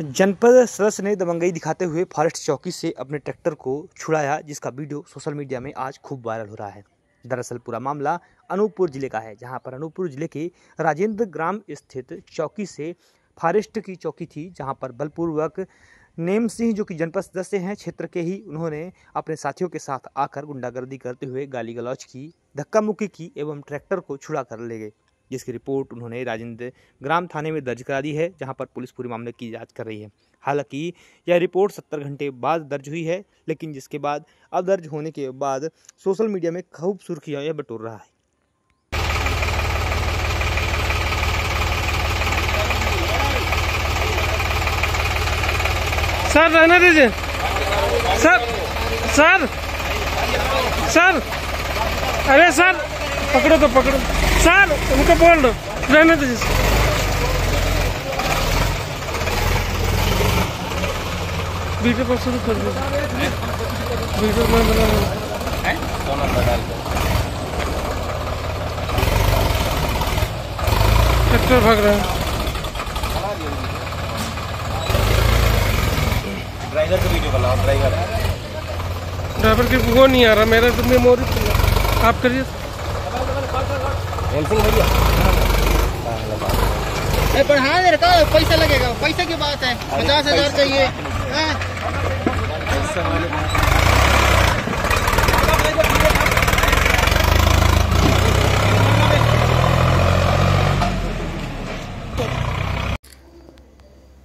जनपद सदस्य ने दबंगई दिखाते हुए फॉरेस्ट चौकी से अपने ट्रैक्टर को छुड़ाया, जिसका वीडियो सोशल मीडिया में आज खूब वायरल हो रहा है। दरअसल पूरा मामला अनूपपुर ज़िले का है, जहाँ पर अनूपपुर ज़िले के राजेंद्र ग्राम स्थित चौकी से फॉरेस्ट की चौकी थी, जहाँ पर बलपूर्वक नेम सिंह, जो कि जनपद सदस्य हैं, क्षेत्र के ही उन्होंने अपने साथियों के साथ आकर गुंडागर्दी करते हुए गाली गलौज की धक्का मुक्की की एवं ट्रैक्टर को छुड़ा कर ले गए। जिसकी रिपोर्ट उन्होंने राजेंद्र ग्राम थाने में दर्ज करा दी है, जहाँ पर पुलिस पूरे मामले की जाँच कर रही है। हालाँकि, यह रिपोर्ट सत्तर घंटे बाद दर्ज हुई है, लेकिन जिसके बाद अब दर्ज होने के बाद सोशल मीडिया में खूब सुर्खियाँ बटोर रहा है। सर, रहने दीजिए। Sir sir sir. अरे, सर पकड़ो तो पकड़ो। सर उनको बोल दो। रहने दीजिए। वीडियो पर शुरू कर दीजिए। वीडियो में बना रहा ट्रैक्टर भाग रहा है। ड्राइवर का वीडियो बनाओ ड्राइवर। ड्राइवर की वो नहीं आ रहा मेरा तो मेमोरी आप करिए। भैया रखा पैसा लगेगा। पैसे की बात है। पचास हज़ार चाहिए। हाँ।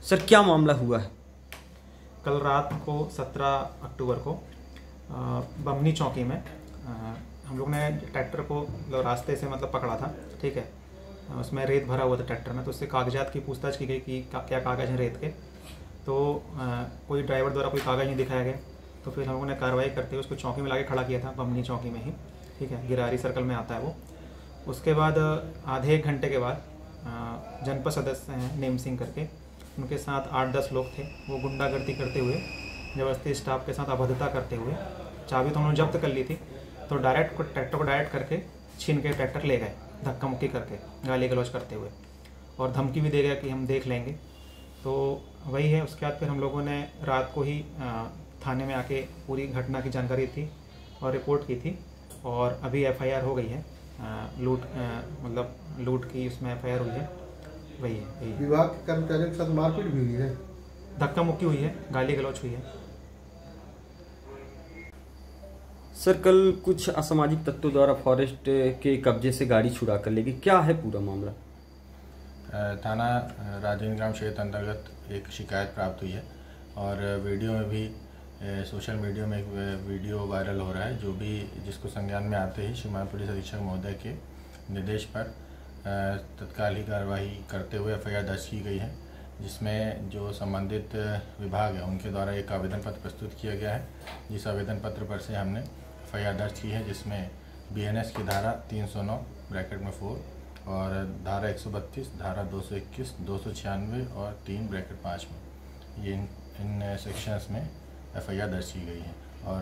सर क्या मामला हुआ? है कल रात को 17 अक्टूबर को बमनी चौकी में हम लोग ने ट्रैक्टर को मतलब रास्ते से मतलब पकड़ा था, ठीक है? उसमें रेत भरा हुआ था ट्रैक्टर में तो उससे कागजात की पूछताछ की गई कि क्या कागज़ हैं रेत के। तो कोई ड्राइवर द्वारा कोई कागज़ नहीं दिखाया गया तो फिर हम लोगों ने कार्रवाई करते हुए उसको चौकी में लाके खड़ा किया था, बमनी चौकी में ही, ठीक है? गिरारी सर्कल में आता है वो। उसके बाद, आधे एक घंटे के बाद जनपद सदस्य हैं नेम सिंह करके, उनके साथ आठ दस लोग थे, वो गुंडागर्दी करते हुए, ज़बरदस्ती स्टाफ के साथ अभद्रता करते हुए, चाबी तो उन्होंने जब्त कर ली थी तो डायरेक्ट को ट्रैक्टर को डायरेक्ट करके छीन के ट्रैक्टर ले गए धक्का मुक्की करके गाली गलौज करते हुए। और धमकी भी दे गया कि हम देख लेंगे। तो वही है उसके बाद फिर हम लोगों ने रात को ही थाने में आके पूरी घटना की जानकारी थी और रिपोर्ट की थी। और अभी एफआईआर हो गई है लूट मतलब लूट की उसमें एफआईआर हुई है। वही है है। विभाग के कर्मचारियों के साथ मारपीट भी हुई है? धक्का मुक्की हुई है गाली गलौच हुई है। सर, कल कुछ असामाजिक तत्वों द्वारा फॉरेस्ट के कब्जे से गाड़ी छुड़ा कर लेगी। क्या है पूरा मामला? थाना राजेंद्र ग्राम क्षेत्र अंतर्गत एक शिकायत प्राप्त हुई है और वीडियो में भी सोशल मीडिया में एक वीडियो वायरल हो रहा है। जो भी जिसको संज्ञान में आते ही, श्रीमान पुलिस अधीक्षक महोदय के निर्देश पर तत्काल ही कार्रवाई करते हुए एफआईआर दर्ज की गई है, जिसमें जो संबंधित विभाग है, उनके द्वारा एक आवेदन पत्र प्रस्तुत किया गया है। जिस आवेदन पत्र पर से हमने एफआईआर दर्ज की है, जिसमें बीएनएस की धारा 309 ब्रैकेट में फोर, और धारा 132 धारा 221 दो और तीन, ब्रैकेट पाँच में। ये इन इन सेक्शंस में एफआईआर दर्ज की गई है। और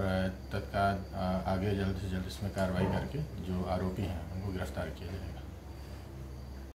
तत्काल आगे जल्द से जल्द इसमें कार्रवाई करके जो आरोपी हैं, उनको गिरफ़्तार किया जाएगा।